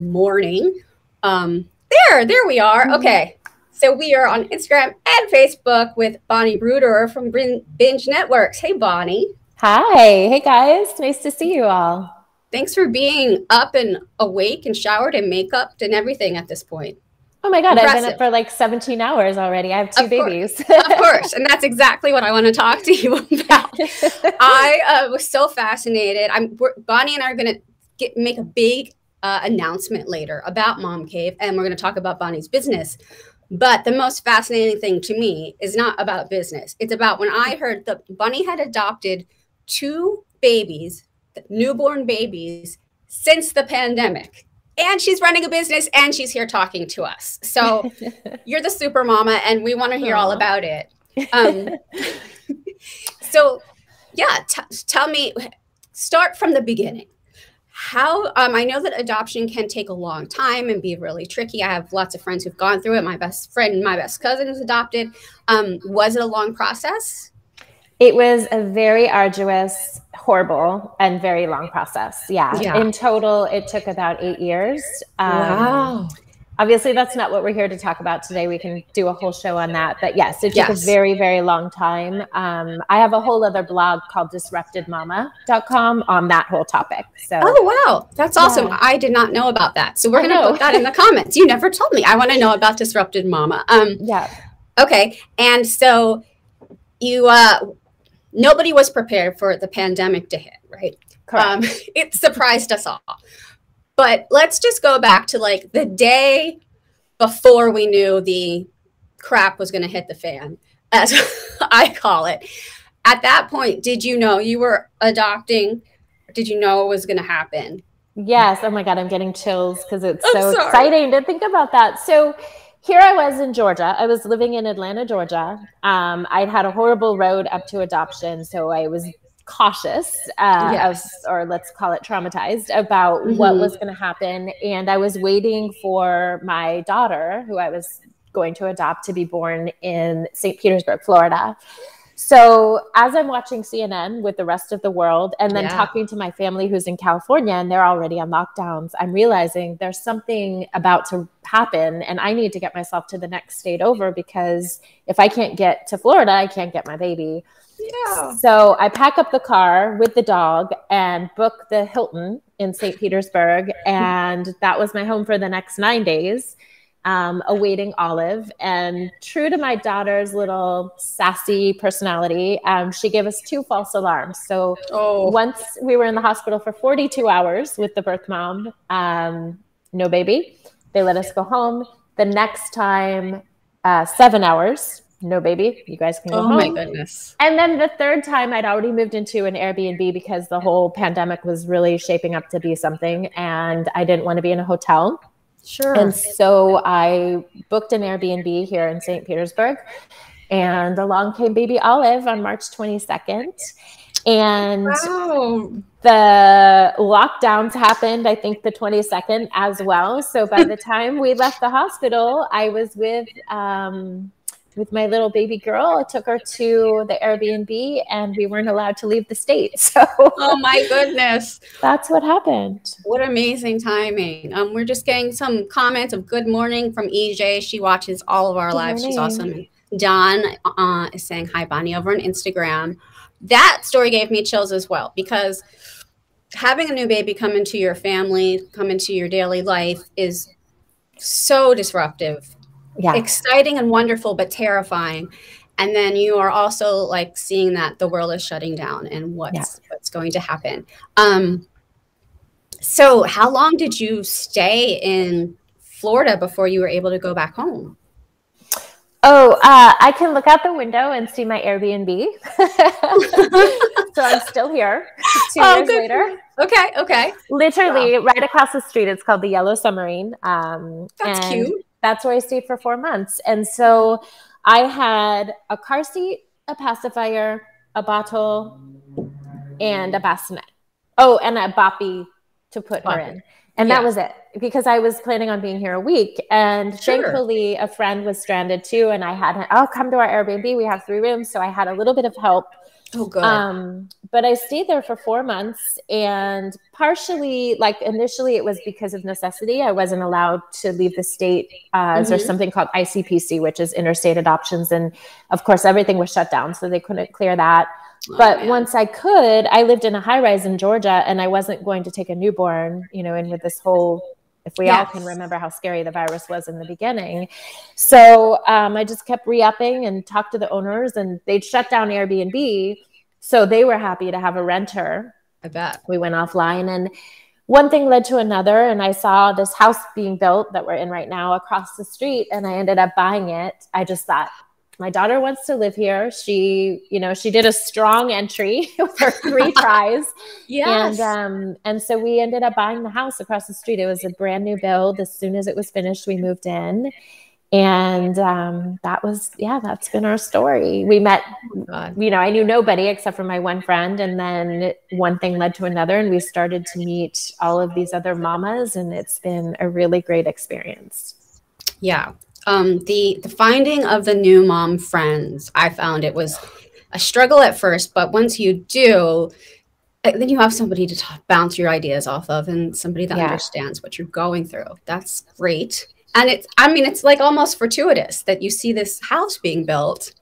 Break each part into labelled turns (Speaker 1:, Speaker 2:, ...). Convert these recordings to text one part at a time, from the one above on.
Speaker 1: morning. Um, there, there we are. Mm-hmm. Okay. So we are on Instagram and Facebook with Bonnie Bruderer from Binge Networks. Hey, Bonnie.
Speaker 2: Hi. Hey, guys. Nice to see you all.
Speaker 1: Thanks for being up and awake and showered and makeup and everything at this point.
Speaker 2: Oh my God, Impressive. I've been up for like 17 hours already. I have two
Speaker 1: of
Speaker 2: babies.
Speaker 1: of course. And that's exactly what I want to talk to you about. I uh, was so fascinated. I'm Bonnie and I are going to make a big uh, announcement later about Mom Cave, and we're going to talk about Bonnie's business. But the most fascinating thing to me is not about business. It's about when I heard that Bonnie had adopted two babies, newborn babies, since the pandemic. And she's running a business and she's here talking to us. So you're the super mama, and we want to hear Aww. all about it. Um, so, yeah, tell me, start from the beginning how um, i know that adoption can take a long time and be really tricky. I have lots of friends who've gone through it. My best friend my best cousin was adopted. Um, was it a long process?
Speaker 2: It was a very arduous horrible and very long process. Yeah, yeah. in total it took about eight years. Um, wow obviously that's not what we're here to talk about today. We can do a whole show on that. But yes it took yes. a very very long time. Um, i have a whole other blog called disruptedmama.com on that whole topic. So
Speaker 1: oh wow. That's awesome. Yeah. i did not know about that. So we're going to put that in the comments. You never told me. I want to know about disrupted mama. Um,
Speaker 2: yeah.
Speaker 1: okay. And so you uh, nobody was prepared for the pandemic to hit right?
Speaker 2: Correct. Um,
Speaker 1: it surprised us all but let's just go back to like the day before we knew the crap was going to hit the fan, as I call it. At that point, did you know you were adopting? Did you know it was going to happen?
Speaker 2: Yes. Oh my God, I'm getting chills because it's so exciting to think about that. So, here I was in Georgia. I was living in Atlanta, Georgia. Um, I'd had a horrible road up to adoption. So I was cautious uh, yes. or let's call it traumatized about mm-hmm. what was going to happen and i was waiting for my daughter who i was going to adopt to be born in st petersburg florida so as i'm watching cnn with the rest of the world and then yeah. talking to my family who's in california and they're already on lockdowns i'm realizing there's something about to happen and i need to get myself to the next state over because if i can't get to florida i can't get my baby
Speaker 1: yeah.
Speaker 2: So I pack up the car with the dog and book the Hilton in St. Petersburg. And that was my home for the next nine days, um, awaiting Olive. And true to my daughter's little sassy personality, um, she gave us two false alarms. So oh. once we were in the hospital for 42 hours with the birth mom, um, no baby. They let us go home. The next time, uh, seven hours no baby. You guys can go
Speaker 1: oh
Speaker 2: home.
Speaker 1: my goodness.
Speaker 2: And then the third time, I'd already moved into an Airbnb because the whole pandemic was really shaping up to be something, and I didn't want to be in a hotel.
Speaker 1: Sure.
Speaker 2: And so I booked an Airbnb here in St. Petersburg, and along came baby Olive on March 22nd. And wow. the lockdowns happened, I think, the 22nd as well. So by the time we left the hospital, I was with um, with my little baby girl. I took her to the Airbnb and we weren't allowed to leave the state. So
Speaker 1: Oh my goodness.
Speaker 2: That's what happened.
Speaker 1: What amazing timing. Um, we're just getting some comments of good morning from EJ. She watches all of our good lives. Morning. She's awesome. John uh, is saying hi, Bonnie, over on Instagram. That story gave me chills as well because having a new baby come into your family, come into your daily life is so disruptive
Speaker 2: yeah.
Speaker 1: exciting and wonderful, but terrifying. And then you are also like seeing that the world is shutting down and what's yeah. what's going to happen. Um, so, how long did you stay in Florida before you were able to go back home?
Speaker 2: Oh, uh, I can look out the window and see my Airbnb. so I'm still here two oh, years good. later.
Speaker 1: Okay, okay.
Speaker 2: Literally wow. right across the street. It's called the Yellow Submarine. Um,
Speaker 1: That's cute
Speaker 2: that's where I stayed for four months. And so I had a car seat, a pacifier, a bottle, and a bassinet. Oh, and a boppy to put boppy. her in. And yeah. that was it because I was planning on being here a week. And sure. thankfully, a friend was stranded too. And I had, oh, come to our Airbnb. We have three rooms. So I had a little bit of help
Speaker 1: Oh, good.
Speaker 2: Um, but I stayed there for four months, and partially, like initially, it was because of necessity. I wasn't allowed to leave the state. Uh, mm-hmm. There's something called ICPC, which is interstate adoptions, and of course, everything was shut down, so they couldn't clear that. Oh, but man. once I could, I lived in a high rise in Georgia, and I wasn't going to take a newborn, you know, in with this whole if we yes. all can remember how scary the virus was in the beginning. So um, I just kept re-upping and talked to the owners, and they'd shut down Airbnb. So they were happy to have a renter.
Speaker 1: I bet.
Speaker 2: We went offline, and one thing led to another. And I saw this house being built that we're in right now across the street, and I ended up buying it. I just thought, my daughter wants to live here. She, you know, she did a strong entry with her three tries.
Speaker 1: yes.
Speaker 2: And um, and so we ended up buying the house across the street. It was a brand new build. As soon as it was finished, we moved in. And um, that was, yeah, that's been our story. We met, oh you know, I knew nobody except for my one friend. And then one thing led to another, and we started to meet all of these other mamas. And it's been a really great experience.
Speaker 1: Yeah um, the the finding of the new mom friends, I found it was a struggle at first, but once you do, uh, then you have somebody to talk, bounce your ideas off of, and somebody that yeah. understands what you're going through. That's great, and it's I mean it's like almost fortuitous that you see this house being built,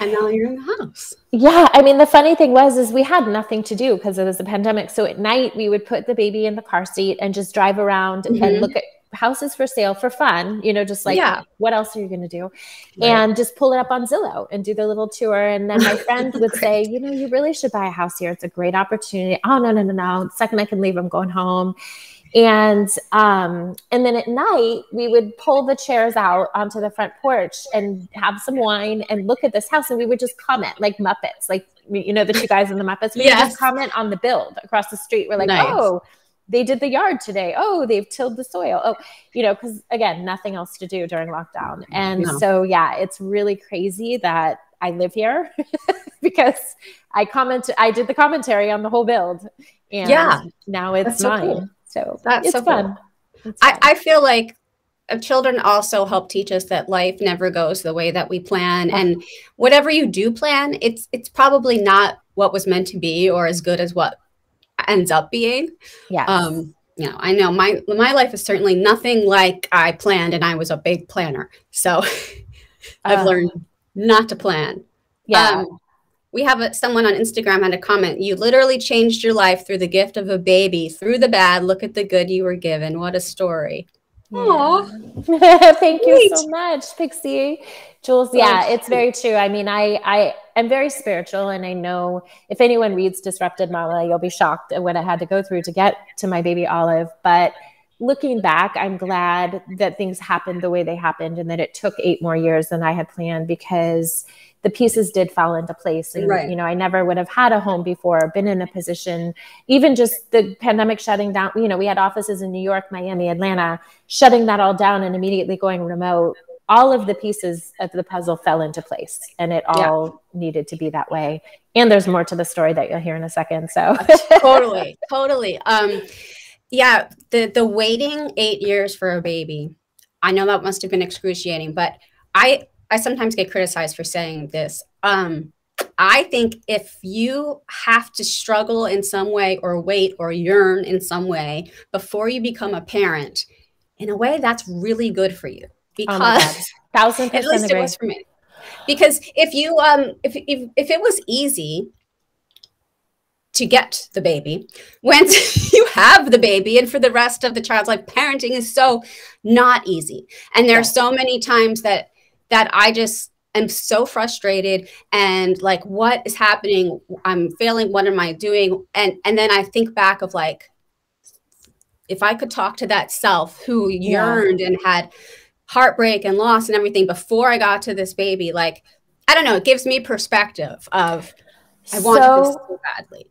Speaker 1: and now you're in the house.
Speaker 2: Yeah, I mean the funny thing was is we had nothing to do because it was a pandemic. So at night we would put the baby in the car seat and just drive around mm-hmm. and look at houses for sale for fun, you know, just like yeah. what else are you going to do? Right. And just pull it up on Zillow and do the little tour. And then my friend would say, you know, you really should buy a house here. It's a great opportunity. Oh, no, no, no, no. The second I can leave, I'm going home. And um, and then at night we would pull the chairs out onto the front porch and have some wine and look at this house and we would just comment like Muppets, like you know the two guys in the Muppets. We yes. would just comment on the build across the street. We're like, nice. oh, they did the yard today. Oh, they've tilled the soil. Oh, you know, because again, nothing else to do during lockdown. And no. so, yeah, it's really crazy that I live here because I comment, I did the commentary on the whole build. And yeah, now it's so mine. Cool. So that's it's so fun.
Speaker 1: Cool. I, I feel like uh, children also help teach us that life never goes the way that we plan and whatever you do plan it's it's probably not what was meant to be or as good as what ends up being.
Speaker 2: Yeah.
Speaker 1: Um, you know, I know my my life is certainly nothing like I planned, and I was a big planner. So I've uh, learned not to plan.
Speaker 2: Yeah. Um,
Speaker 1: we have a, someone on Instagram had a comment. You literally changed your life through the gift of a baby. Through the bad, look at the good you were given. What a story.
Speaker 2: Yeah. Thank you so much, Pixie. Jules, yeah, it's very true. I mean, I I am very spiritual and I know if anyone reads Disrupted Mama, you'll be shocked at what I had to go through to get to my baby Olive. But looking back, I'm glad that things happened the way they happened and that it took eight more years than I had planned because the pieces did fall into place. And, right. you know, I never would have had a home before, been in a position, even just the pandemic shutting down. You know, we had offices in New York, Miami, Atlanta, shutting that all down and immediately going remote. All of the pieces of the puzzle fell into place and it all yeah. needed to be that way. And there's more to the story that you'll hear in a second. So
Speaker 1: totally, totally. Um, yeah, the the waiting eight years for a baby. I know that must have been excruciating, but I I sometimes get criticized for saying this. Um, I think if you have to struggle in some way or wait or yearn in some way before you become a parent, in a way that's really good for you because oh
Speaker 2: thousand percent
Speaker 1: at least agree. it was for me. Because if you um if if if it was easy to get the baby, once you have the baby and for the rest of the child's life, parenting is so not easy. And there are so many times that that I just am so frustrated and like what is happening i'm failing what am i doing and and then i think back of like if i could talk to that self who yearned yeah. and had heartbreak and loss and everything before i got to this baby like i don't know it gives me perspective of i so, wanted this so badly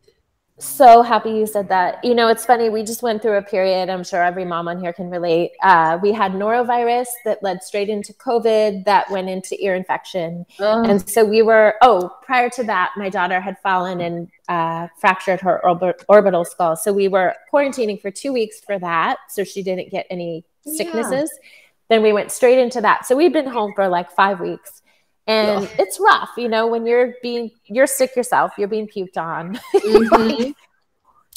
Speaker 2: so happy you said that. You know, it's funny. We just went through a period. I'm sure every mom on here can relate. Uh, we had norovirus that led straight into COVID, that went into ear infection, and so we were. Oh, prior to that, my daughter had fallen and uh, fractured her orbital skull. So we were quarantining for two weeks for that, so she didn't get any sicknesses. Yeah. Then we went straight into that. So we'd been home for like five weeks. And it's rough, you know, when you're being, you're sick yourself, you're being puked on. Mm-hmm.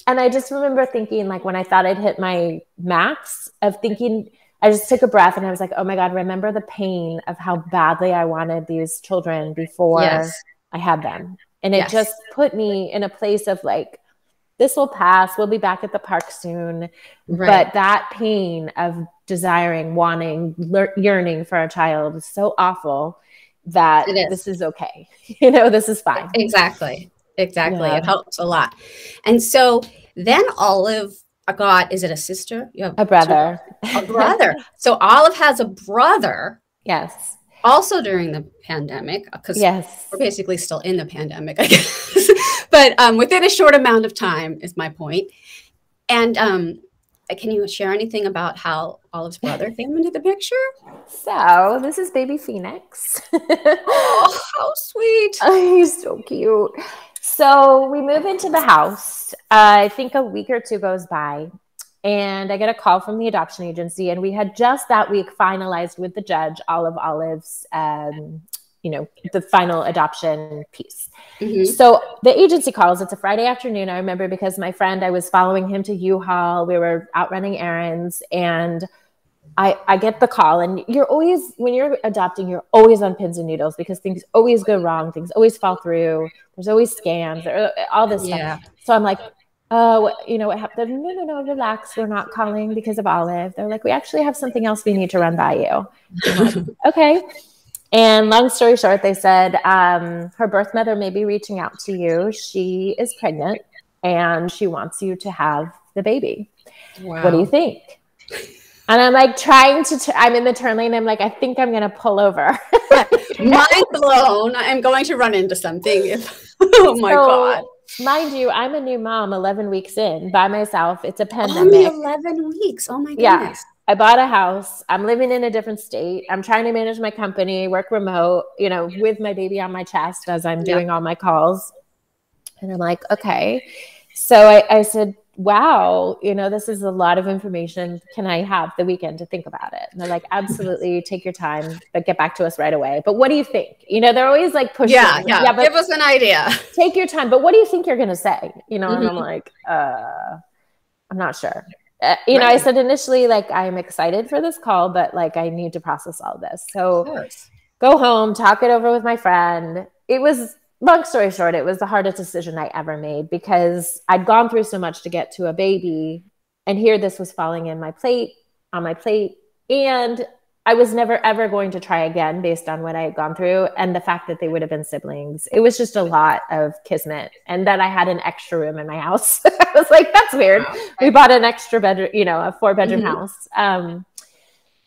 Speaker 2: and I just remember thinking, like, when I thought I'd hit my max of thinking, I just took a breath and I was like, oh my God, remember the pain of how badly I wanted these children before yes. I had them. And it yes. just put me in a place of like, this will pass. We'll be back at the park soon. Right. But that pain of desiring, wanting, yearning for a child is so awful that is. this is okay. You know, this is fine.
Speaker 1: Exactly. Exactly. Yeah. It helps a lot. And so then Olive got, is it a sister?
Speaker 2: You have a brother.
Speaker 1: Two, a brother. so Olive has a brother.
Speaker 2: Yes.
Speaker 1: Also during the pandemic, because
Speaker 2: yes.
Speaker 1: we're basically still in the pandemic, I guess. but um, within a short amount of time is my point. And um, can you share anything about how Olive's brother came into the picture?
Speaker 2: So this is baby Phoenix.
Speaker 1: oh, how sweet!
Speaker 2: Oh, he's so cute. So we move into the house. Uh, I think a week or two goes by, and I get a call from the adoption agency, and we had just that week finalized with the judge all of Olive's um, you know the final adoption piece. Mm-hmm. so the agency calls it's a friday afternoon i remember because my friend i was following him to u-haul we were out running errands and I, I get the call and you're always when you're adopting you're always on pins and needles because things always go wrong things always fall through there's always scams there, all this yeah. stuff so i'm like oh you know what happened? No no no relax we're not calling because of olive. They're like we actually have something else we need to run by you. Like, okay and long story short, they said um, her birth mother may be reaching out to you. She is pregnant and she wants you to have the baby. Wow. What do you think? And I'm like trying to, t- I'm in the turn lane. I'm like, I think I'm going to pull over.
Speaker 1: Mind blown. I'm going to run into something. If, oh my so, God.
Speaker 2: Mind you, I'm a new mom 11 weeks in by myself. It's a pandemic. Only
Speaker 1: 11 weeks. Oh my goodness. Yeah.
Speaker 2: I bought a house. I'm living in a different state. I'm trying to manage my company, work remote, you know, with my baby on my chest as I'm doing yeah. all my calls. And I'm like, okay. So I, I said, wow, you know, this is a lot of information. Can I have the weekend to think about it? And they're like, absolutely, take your time, but get back to us right away. But what do you think? You know, they're always like pushing.
Speaker 1: Yeah, yeah. yeah but Give us an idea.
Speaker 2: Take your time. But what do you think you're going to say? You know, mm-hmm. and I'm mm-hmm. like, uh, I'm not sure. Uh, you right. know, I said initially, like, I'm excited for this call, but like, I need to process all this. So go home, talk it over with my friend. It was, long story short, it was the hardest decision I ever made because I'd gone through so much to get to a baby. And here this was falling in my plate, on my plate. And I was never ever going to try again based on what I had gone through and the fact that they would have been siblings. It was just a lot of kismet and that I had an extra room in my house. I was like, that's weird. We bought an extra bedroom, you know, a four bedroom mm-hmm. house. Um,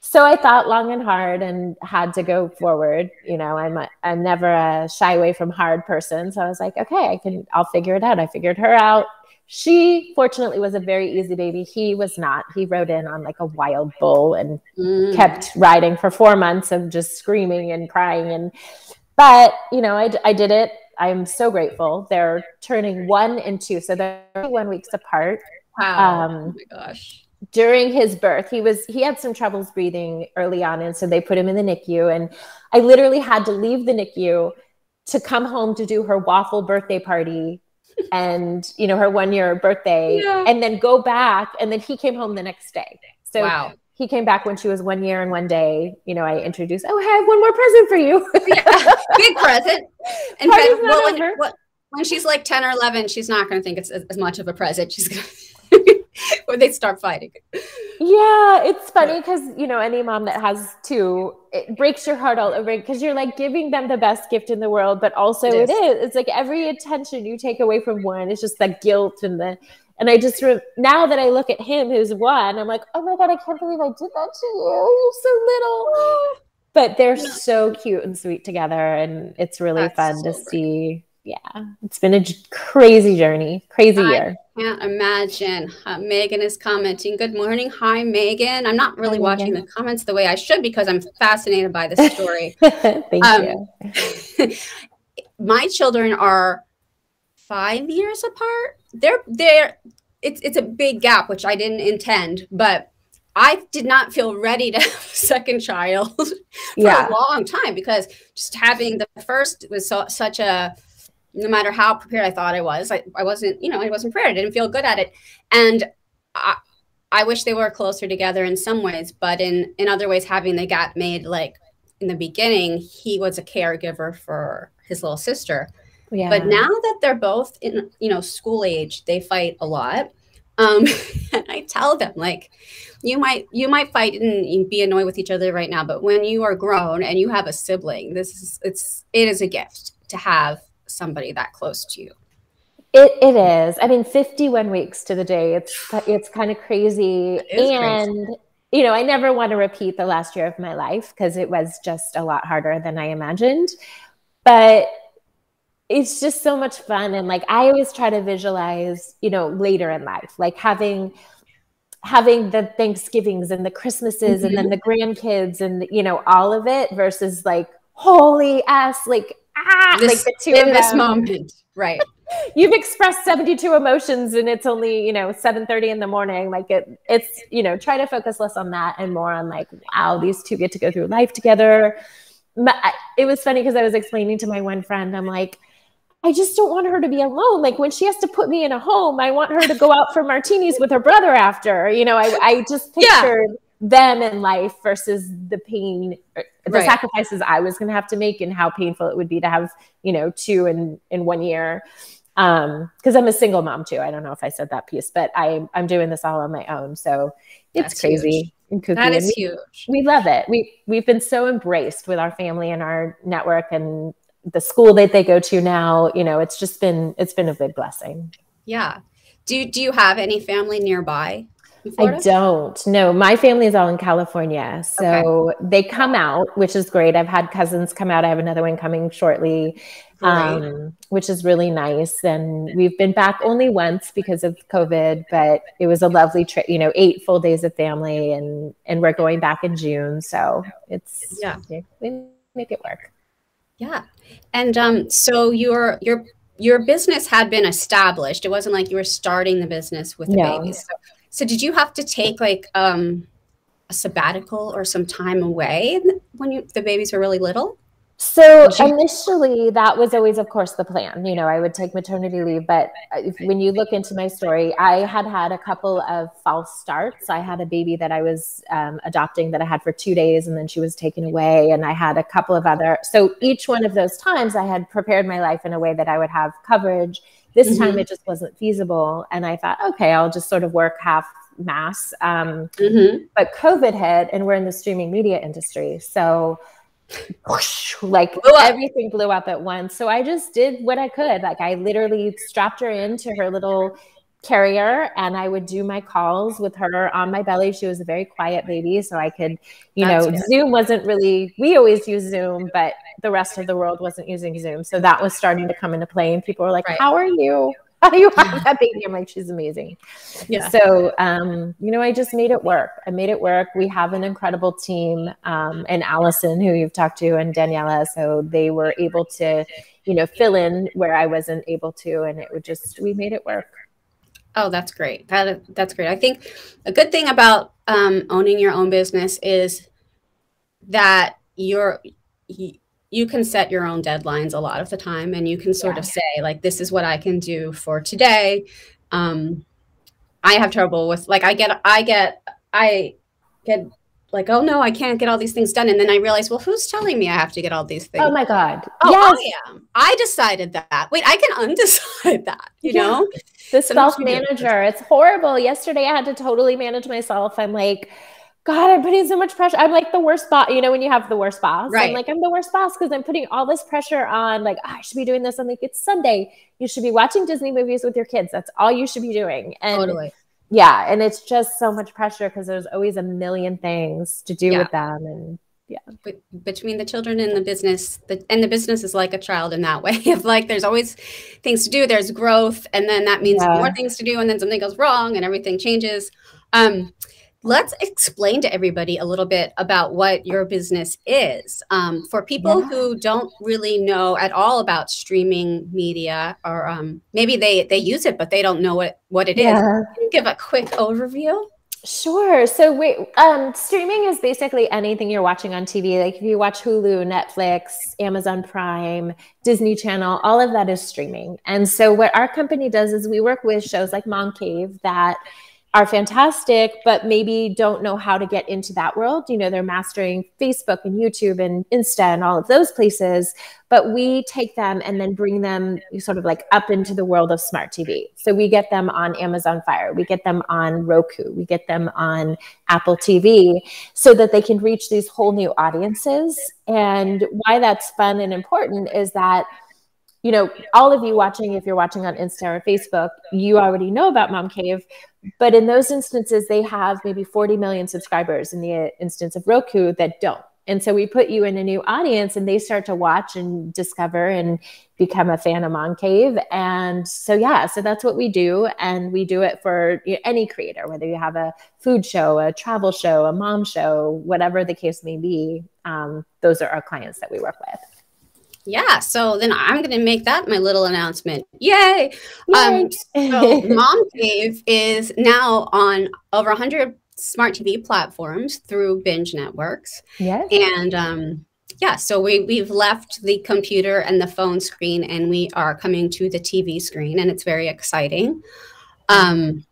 Speaker 2: so I thought long and hard and had to go forward. You know, I'm a, I'm never a shy away from hard person. So I was like, okay, I can, I'll figure it out. I figured her out. She fortunately was a very easy baby. He was not. He rode in on like a wild bull and mm. kept riding for four months of just screaming and crying. And, but, you know, I, I did it. I'm so grateful. They're turning one and two. So they're one weeks apart.
Speaker 1: Wow. Um, oh my gosh.
Speaker 2: During his birth, he was he had some troubles breathing early on, and so they put him in the NICU. And I literally had to leave the NICU to come home to do her waffle birthday party and you know her one year birthday yeah. and then go back and then he came home the next day so wow. he came back when she was one year and one day you know i introduced oh i have one more present for you
Speaker 1: yeah. big present and well, when, when, she's like 10 or 11 she's not going to think it's as, as much of a present she's going to when they start fighting.
Speaker 2: Yeah, it's funny because you know any mom that has two, it breaks your heart all over because you're like giving them the best gift in the world, but also it is. it is. It's like every attention you take away from one, it's just the guilt and the. And I just re- now that I look at him, who's one, I'm like, oh my god, I can't believe I did that to you. You're so little. But they're so cute and sweet together, and it's really That's fun so to great. see yeah, it's been a crazy journey, crazy I year.
Speaker 1: Can't imagine. Uh, Megan is commenting. Good morning, hi Megan. I'm not really hi, watching Megan. the comments the way I should because I'm fascinated by this story.
Speaker 2: Thank um, you.
Speaker 1: my children are five years apart. They're they're it's it's a big gap, which I didn't intend, but I did not feel ready to have a second child for yeah. a long time because just having the first was so, such a no matter how prepared I thought I was, I, I wasn't, you know, I wasn't prepared. I didn't feel good at it. And I, I wish they were closer together in some ways, but in, in other ways, having the gap made like in the beginning, he was a caregiver for his little sister. Yeah. But now that they're both in, you know, school age, they fight a lot. Um, and I tell them like, you might you might fight and be annoyed with each other right now, but when you are grown and you have a sibling, this is it's it is a gift to have somebody that close to you.
Speaker 2: It, it is. I mean, 51 weeks to the day. It's it's kind of crazy. and crazy. you know, I never want to repeat the last year of my life because it was just a lot harder than I imagined. But it's just so much fun and like I always try to visualize, you know, later in life, like having having the Thanksgivings and the Christmases mm-hmm. and then mm-hmm. the grandkids and you know all of it versus like holy ass like ah
Speaker 1: this, like the two in this moment right
Speaker 2: you've expressed 72 emotions and it's only you know 7 30 in the morning like it it's you know try to focus less on that and more on like wow these two get to go through life together it was funny because i was explaining to my one friend i'm like I just don't want her to be alone. Like when she has to put me in a home, I want her to go out for martinis with her brother after. You know, I, I just pictured yeah. Them in life versus the pain, uh, the right. sacrifices I was going to have to make, and how painful it would be to have, you know, two in in one year. Um, because I'm a single mom too. I don't know if I said that piece, but I I'm doing this all on my own, so it's That's crazy.
Speaker 1: That is
Speaker 2: we,
Speaker 1: huge.
Speaker 2: We love it. We we've been so embraced with our family and our network and the school that they go to now you know it's just been it's been a big blessing
Speaker 1: yeah do do you have any family nearby
Speaker 2: I don't. No, my family is all in California. So okay. they come out, which is great. I've had cousins come out. I have another one coming shortly, um, which is really nice. And we've been back only once because of COVID, but it was a lovely trip, you know, eight full days of family and and we're going back in June. So it's
Speaker 1: yeah,
Speaker 2: we make it work.
Speaker 1: Yeah. And um, so your your your business had been established. It wasn't like you were starting the business with the no. babies. So, so did you have to take like um, a sabbatical or some time away when you the babies were really little?
Speaker 2: So initially, that was always, of course, the plan. You know, I would take maternity leave, but when you look into my story, I had had a couple of false starts. I had a baby that I was um, adopting that I had for two days, and then she was taken away, and I had a couple of other. So each one of those times, I had prepared my life in a way that I would have coverage. This mm-hmm. time, it just wasn't feasible, and I thought, okay, I'll just sort of work half mass. Um, mm-hmm. But COVID hit, and we're in the streaming media industry, so like blew everything blew up at once. So I just did what I could. Like I literally strapped her into her little carrier and I would do my calls with her on my belly. She was a very quiet baby. So I could, you That's know, good. Zoom wasn't really, we always use Zoom, but the rest of the world wasn't using Zoom. So that was starting to come into play. And people were like, right. How are you? How do you have that baby? I'm like, she's amazing. Yeah. So, um, you know, I just made it work. I made it work. We have an incredible team, um, and Allison, who you've talked to, and Daniela. So they were able to, you know, fill in where I wasn't able to, and it would just we made it work.
Speaker 1: Oh, that's great. That that's great. I think a good thing about um, owning your own business is that you're you can set your own deadlines a lot of the time and you can sort yeah. of say like this is what i can do for today um i have trouble with like i get i get i get like oh no i can't get all these things done and then i realize well who's telling me i have to get all these things
Speaker 2: oh my god
Speaker 1: oh yes. i am i decided that wait i can undecide that you yeah. know
Speaker 2: the self manager it's horrible yesterday i had to totally manage myself i'm like God, I'm putting so much pressure. I'm like the worst boss. You know, when you have the worst boss, right. I'm like, I'm the worst boss because I'm putting all this pressure on, like, oh, I should be doing this. I'm like, it's Sunday. You should be watching Disney movies with your kids. That's all you should be doing. And totally. Yeah. And it's just so much pressure because there's always a million things to do yeah. with them. And yeah.
Speaker 1: But between the children and the business, the, and the business is like a child in that way of like, there's always things to do, there's growth, and then that means yeah. more things to do, and then something goes wrong and everything changes. Um, let's explain to everybody a little bit about what your business is. Um, for people yeah. who don't really know at all about streaming media, or um, maybe they they use it but they don't know what what it yeah. is. give a quick overview?
Speaker 2: Sure. So wait, um, streaming is basically anything you're watching on TV. Like if you watch Hulu, Netflix, Amazon Prime, Disney Channel, all of that is streaming. And so what our company does is we work with shows like Mom Cave that are fantastic, but maybe don't know how to get into that world. You know, they're mastering Facebook and YouTube and Insta and all of those places. But we take them and then bring them sort of like up into the world of smart TV. So we get them on Amazon Fire, we get them on Roku, we get them on Apple TV so that they can reach these whole new audiences. And why that's fun and important is that you know, all of you watching, if you're watching on Insta or Facebook, you already know about Mom Cave. But in those instances, they have maybe 40 million subscribers in the instance of Roku that don't. And so we put you in a new audience and they start to watch and discover and become a fan of Mom Cave. And so, yeah, so that's what we do. And we do it for any creator, whether you have a food show, a travel show, a mom show, whatever the case may be. Um, those are our clients that we work with
Speaker 1: yeah so then i'm going to make that my little announcement. Yay, yay. um so mom cave is now on over 100 smart tv platforms through binge networks.
Speaker 2: Yes.
Speaker 1: And um yeah so we we've left the computer and the phone screen and we are coming to the tv screen and it's very exciting. Um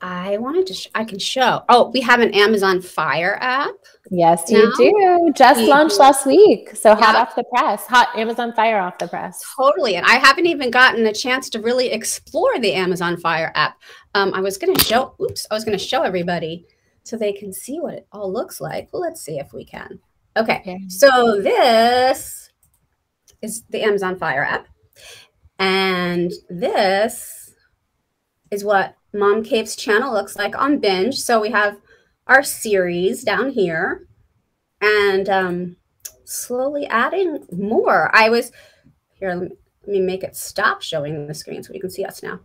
Speaker 1: I wanted to, I can show. Oh, we have an Amazon Fire app.
Speaker 2: Yes, now. you do. Just we launched do. last week. So hot off the press, hot Amazon Fire off the press.
Speaker 1: Totally. And I haven't even gotten a chance to really explore the Amazon Fire app. Um, I was going to show, oops, I was going to show everybody so they can see what it all looks like. Well, let's see if we can. Okay. okay. So this is the Amazon Fire app. And this is what Mom Cave's channel looks like on Binge. So we have our series down here and um, slowly adding more. I was here, let me, let me make it stop showing the screen so you can see us now.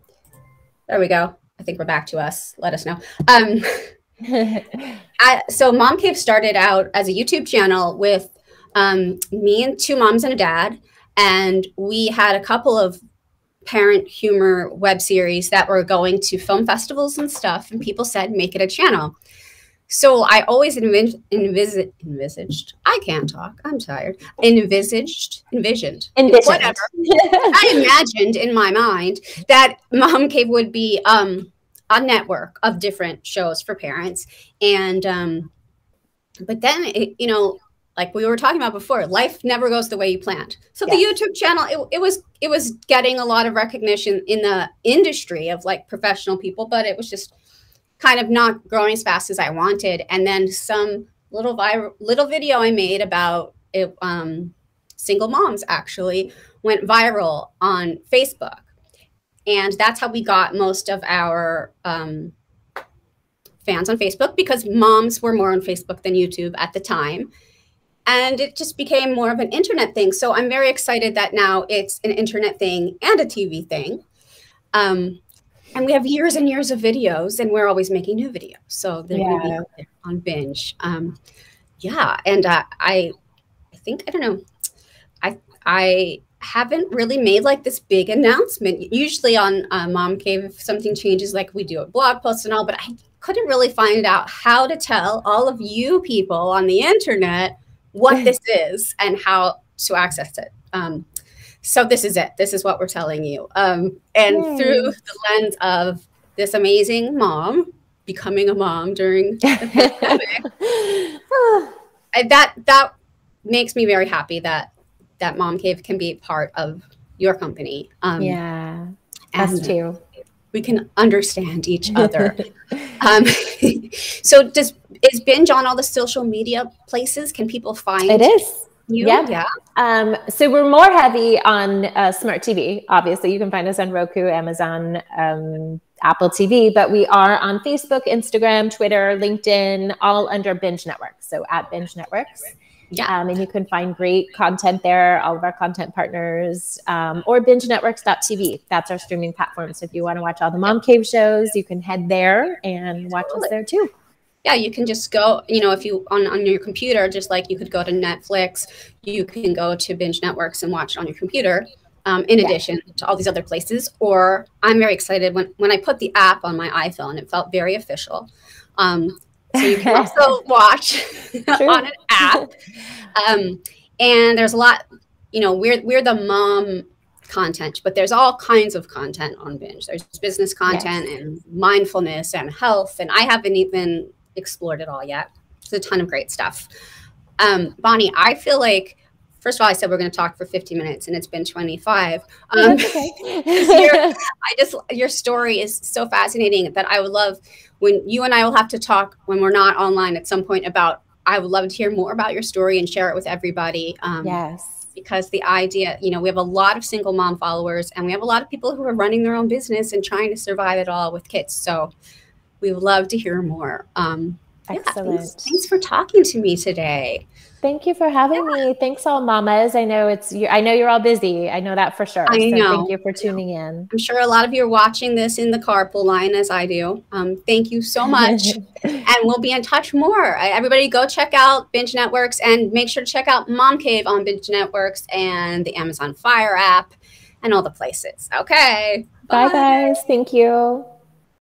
Speaker 1: There we go. I think we're back to us. Let us know. Um, I, so Mom Cave started out as a YouTube channel with um, me and two moms and a dad. And we had a couple of parent humor web series that were going to film festivals and stuff. And people said, make it a channel. So I always envis- envis- envisaged, I can't talk, I'm tired, envisaged, envisioned, envisioned. whatever. I imagined in my mind that Mom Cave would be um, a network of different shows for parents. And, um, but then, it, you know, like we were talking about before life never goes the way you planned. So yes. the youtube channel it, it was it was getting a lot of recognition in the industry of like professional people but it was just kind of not growing as fast as i wanted. And then some little viral little video i made about it um, single moms actually went viral on facebook. And that's how we got most of our um, fans on facebook because moms were more on facebook than youtube at the time and it just became more of an internet thing. So I'm very excited that now it's an internet thing and a TV thing. Um, and we have years and years of videos, and we're always making new videos. So they're yeah. going to be on binge. Um, yeah, and uh, I, I think I don't know, I I haven't really made like this big announcement. Usually on uh, Mom Cave, if something changes, like we do a blog post and all, but I couldn't really find out how to tell all of you people on the internet what this is and how to access it. Um, so this is it. This is what we're telling you. Um, and Yay. through the lens of this amazing mom becoming a mom during the pandemic, that that makes me very happy that that Mom Cave can be part of your company.
Speaker 2: Um, yeah, us too.
Speaker 1: We can understand each other. um, so does is binge on all the social media places can people find
Speaker 2: it is
Speaker 1: you?
Speaker 2: Yeah. yeah. Um, so we're more heavy on uh, smart TV. Obviously, you can find us on Roku, Amazon, um, Apple TV, but we are on Facebook, Instagram, Twitter, LinkedIn, all under Binge Networks. So at Binge Networks. Yeah. Um, and you can find great content there, all of our content partners, um, or bingenetworks.tv. That's our streaming platform. So if you want to watch all the Mom Cave shows, you can head there and watch totally. us there too
Speaker 1: yeah, you can just go, you know, if you on, on your computer, just like you could go to Netflix, you can go to binge networks and watch it on your computer. um, in addition yeah. to all these other places. Or I'm very excited when, when I put the app on my iPhone, it felt very official. Um, so you can also watch on an app. Um, and there's a lot, you know, we're, we're the mom content, but there's all kinds of content on binge. There's business content yes. and mindfulness and health. And I haven't even explored it all yet. It's a ton of great stuff. Um, Bonnie, I feel like first of all, I said we're going to talk for 50 minutes, and it's been 25. Um, okay. I just your story is so fascinating that I would love when you and I will have to talk when we're not online at some point about. I would love to hear more about your story and share it with everybody.
Speaker 2: Um, yes.
Speaker 1: Because the idea, you know, we have a lot of single mom followers, and we have a lot of people who are running their own business and trying to survive it all with kids. So we would love to hear more. Um, Excellent. Yeah, thanks, thanks for talking to me today.
Speaker 2: Thank you for having yeah. me. Thanks, all mamas. I know it's. I know you're all busy. I know that for sure.
Speaker 1: I so know.
Speaker 2: Thank you for tuning in.
Speaker 1: I'm sure a lot of you are watching this in the carpool line as I do. Um, thank you so much, and we'll be in touch more. Everybody, go check out Binge Networks and make sure to check out Mom Cave on Binge Networks and the Amazon Fire app and all the places. Okay.
Speaker 2: Bye, Bye guys. Thank you.